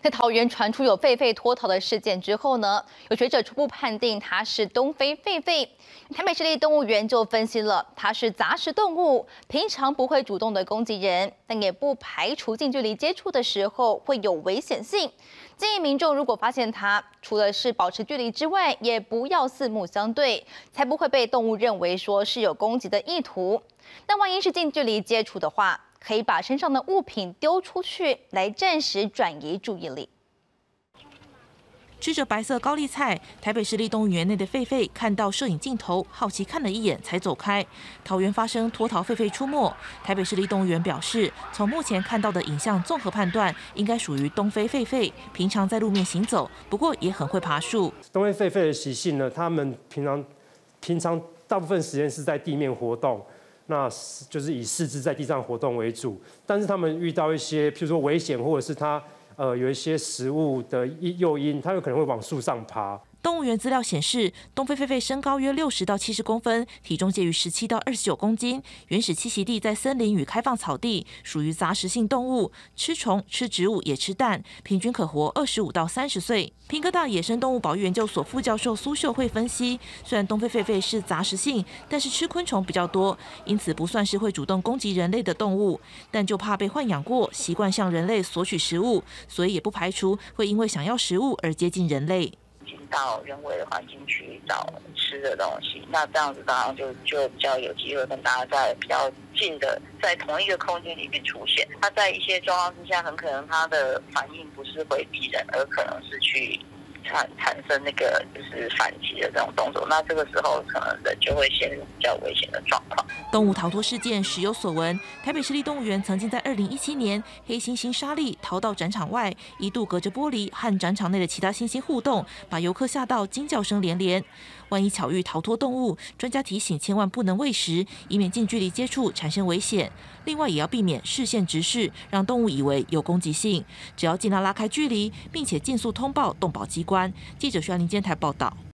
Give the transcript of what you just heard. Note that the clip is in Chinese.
在桃园传出有狒狒脱逃的事件之后呢，有学者初步判定它是东非狒狒。台北市立动物园就分析了，它是杂食动物，平常不会主动的攻击人，但也不排除近距离接触的时候会有危险性。建议民众如果发现它，除了是保持距离之外，也不要四目相对，才不会被动物认为说是有攻击的意图。那万一是近距离接触的话，可以把身上的物品丢出去，来暂时转移注意力。吃着白色高丽菜，台北市立动物园内的狒狒看到摄影镜头，好奇看了一眼才走开。桃园发生脱逃狒狒出没，台北市立动物园表示，从目前看到的影像综合判断，应该属于东非狒狒，平常在路面行走，不过也很会爬树。东非狒狒的习性呢，它们平常平常大部分时间是在地面活动。那就是以四肢在地上活动为主，但是他们遇到一些，譬如说危险，或者是他呃有一些食物的诱因，他有可能会往树上爬。动物园资料显示，东非狒狒身高约六十到七十公分，体重介于十七到二十九公斤。原始栖息地在森林与开放草地，属于杂食性动物，吃虫、吃植物也吃蛋，平均可活二十五到三十岁。平哥大野生动物保育研究所副教授苏秀慧分析，虽然东非狒狒是杂食性，但是吃昆虫比较多，因此不算是会主动攻击人类的动物，但就怕被豢养过，习惯向人类索取食物，所以也不排除会因为想要食物而接近人类。到人为的环境去找吃的东西，那这样子当然就就比较有机会跟大家在比较近的在同一个空间里面出现。它在一些状况之下，很可能它的反应不是回避人，而可能是去。产产生那个就是反击的这种动作，那这个时候可能人就会陷入比较危险的状况。动物逃脱事件时有所闻，台北市立动物园曾经在二零一七年，黑猩猩沙利逃到展场外，一度隔着玻璃和展场内的其他猩猩互动，把游客吓到惊叫声连连。万一巧遇逃脱动物，专家提醒千万不能喂食，以免近距离接触产生危险。另外也要避免视线直视，让动物以为有攻击性。只要尽量拉开距离，并且尽速通报动保机关。记者徐安林监台报道。